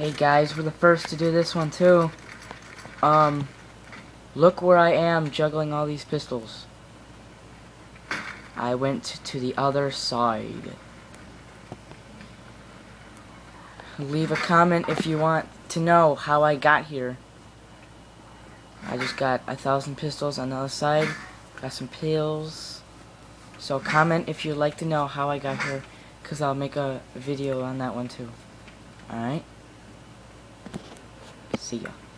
Hey guys, we're the first to do this one too. Um, look where I am juggling all these pistols. I went to the other side. Leave a comment if you want to know how I got here. I just got a thousand pistols on the other side. Got some pills. So comment if you'd like to know how I got here. Because I'll make a video on that one too. Alright? See ya.